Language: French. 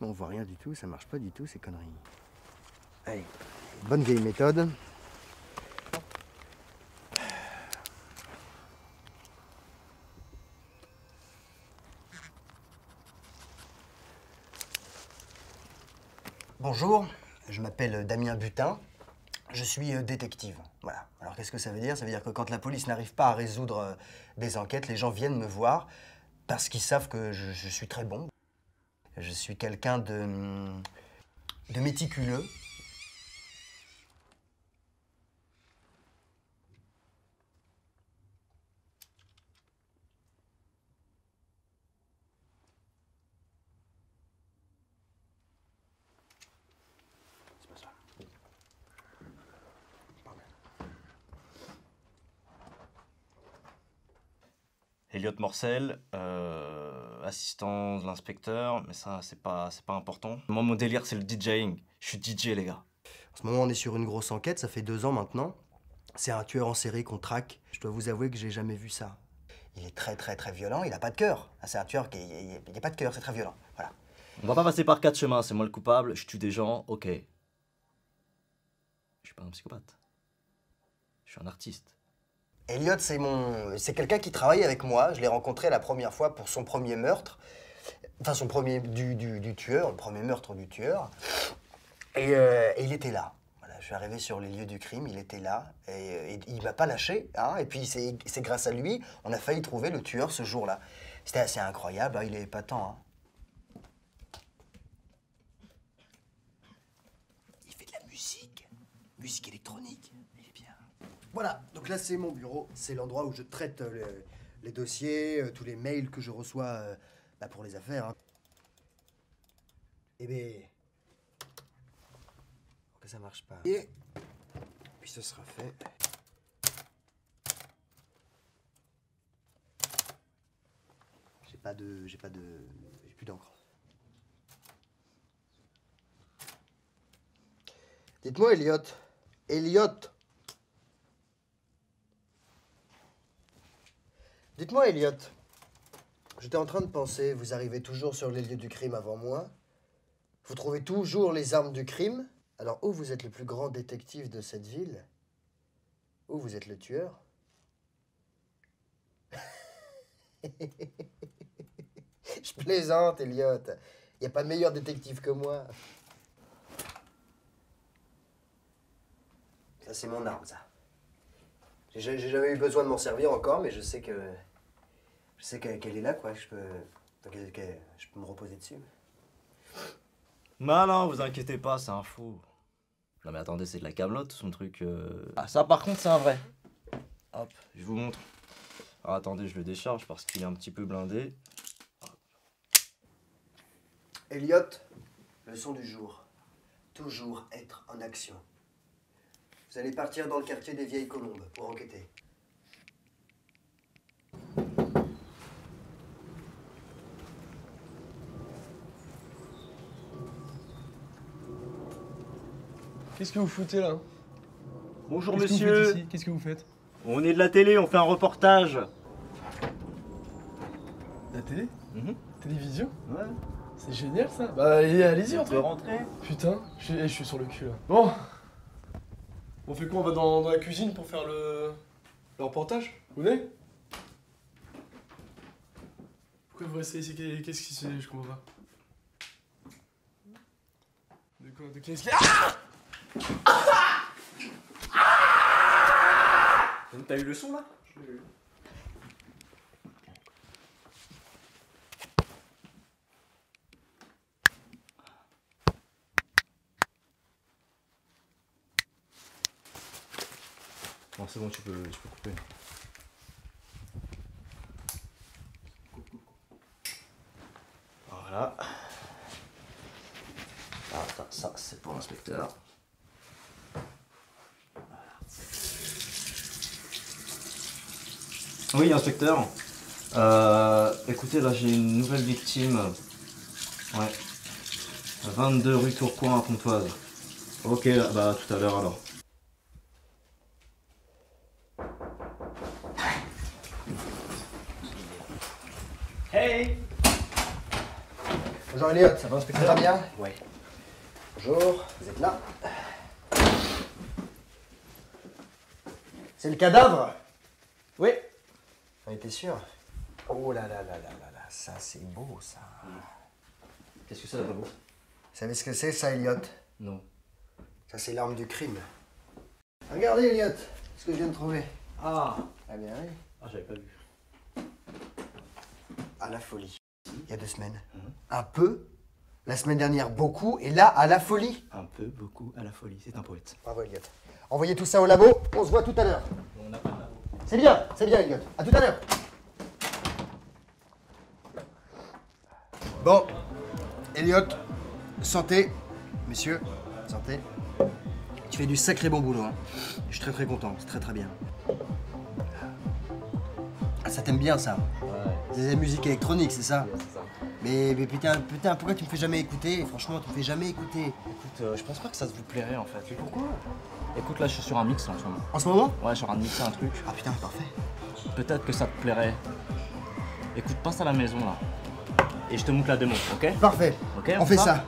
On voit rien du tout, ça marche pas du tout ces conneries. Allez, bonne vieille méthode. Bonjour, je m'appelle Damien Butin. Je suis euh, détective. Voilà. Alors qu'est-ce que ça veut dire? Ça veut dire que quand la police n'arrive pas à résoudre euh, des enquêtes, les gens viennent me voir parce qu'ils savent que je, je suis très bon. Je suis quelqu'un de, de méticuleux. Elliot Morcel, euh, assistant de l'inspecteur, mais ça, c'est pas, c'est pas important. Moi, mon délire, c'est le DJing. Je suis DJ, les gars. En ce moment, on est sur une grosse enquête, ça fait deux ans maintenant. C'est un tueur en série qu'on traque. Je dois vous avouer que j'ai jamais vu ça. Il est très très très violent, il a pas de cœur. Ah, C'est un tueur qui il n'a pas de cœur, c'est très violent. Voilà. On va pas passer par quatre chemins, c'est moi le coupable, je tue des gens, ok. Je suis pas un psychopathe. Je suis un artiste. Elliot, c'est mon, c'est quelqu'un qui travaille avec moi. Je l'ai rencontré la première fois pour son premier meurtre, enfin son premier du, du, tueur, le premier meurtre du tueur. Et, euh, et il était là. Voilà, je suis arrivé sur les lieux du crime, il était là et, euh, et il m'a pas lâché. Hein, et puis c'est c'est grâce à lui, on a failli trouver le tueur ce jour-là. C'était assez incroyable. hein, il est épatant. Hein. Il fait de la musique, musique électronique. Voilà, donc là c'est mon bureau, c'est l'endroit où je traite euh, le- les dossiers, euh, tous les mails que je reçois euh, bah, pour les affaires. hein. Eh bien, que ça marche pas. Et puis ce sera fait. J'ai pas de, j'ai pas de, j'ai plus d'encre. Dites-moi, Elliot. Elliot. Dites-moi, Elliot. J'étais en train de penser, vous arrivez toujours sur les lieux du crime avant moi. Vous trouvez toujours les armes du crime? Alors, ou vous êtes le plus grand détective de cette ville, ou vous êtes le tueur? Je plaisante, Elliot. Il n'y a pas de meilleur détective que moi. Ça, c'est mon arme, ça. J'ai jamais eu besoin de m'en servir encore, mais je sais que. Je sais qu'elle est là, quoi. Je peux. qu'elle- je peux me reposer dessus. Non, non, vous inquiétez pas, c'est un faux. Non, mais attendez, c'est de la camelote son truc. euh. Ah, ça par contre, c'est un vrai. Hop, je vous montre. Alors, attendez, je le décharge parce qu'il est un petit peu blindé. Elliot, leçon du jour. Toujours être en action. Vous allez partir dans le quartier des Vieilles Colombes pour enquêter. Qu'est-ce que vous foutez là? Bonjour Qu'est-ce monsieur, Qu'est-ce que vous faites? On est de la télé, on fait un reportage. La télé? Mhm. Télévision? Ouais, C'est génial ça. Bah allez- allez-y on entrez rentrer. Putain, je suis, eh, je suis sur le cul là. Bon. On fait quoi? On va dans, dans la cuisine pour faire le, le reportage? Vous venez? Pourquoi vous restez ici? Qu'est- Qu'est-ce qui se... Je comprends pas. De quoi? De qu'est-ce qui... Ah T'as eu le son là Bon, c'est bon, tu peux, tu peux couper. Voilà. Ah, ça, ça c'est pour l'inspecteur. Oui, inspecteur. Euh, écoutez, là j'ai une nouvelle victime. Ouais. 22 rue Tourcoing à Pontoise. Ok, bah tout à l'heure alors. Hey Bonjour Elliot. Ça va, Ça va bien? Ouais. Bonjour, vous êtes là? C'est le cadavre? Oui. On était sûr Oh là là là là là là, ça c'est beau ça. Qu'est-ce que c'est là-bas Vous? Savez ce que c'est ça Elliot? Non. Ça c'est l'arme du crime. Regardez Elliot, ce que je viens de trouver. Ah Ah bien oui. Ah, j'avais pas vu. À la folie. Il y a deux semaines. Un peu. La semaine dernière beaucoup. Et là à la folie. Un peu, beaucoup, à la folie. C'est un poète. Bravo Elliot. Envoyez tout ça au labo, on se voit tout à l'heure. On pas. C'est bien, c'est bien Elliot. À tout à l'heure. Bon, Elliot, santé, messieurs, santé. Tu fais du sacré bon boulot. Hein. Je suis très très content, c'est très très bien. Ah, ça t'aime bien ça Ouais, C'est de la musique électronique, c'est ça c'est ça. mais, mais putain, putain, pourquoi tu me fais jamais écouter? Franchement, tu me fais jamais écouter. Écoute, euh, je pense pas que ça vous plairait en fait. pourquoi? Écoute, là, je suis sur un mix en ce moment. En ce moment? Ouais, sur un mix, un truc. Ah putain, parfait. Peut-être que ça te plairait. Écoute, passe à la maison là. Et je te montre la démo, ok? Parfait. Ok, On on fait fait ça.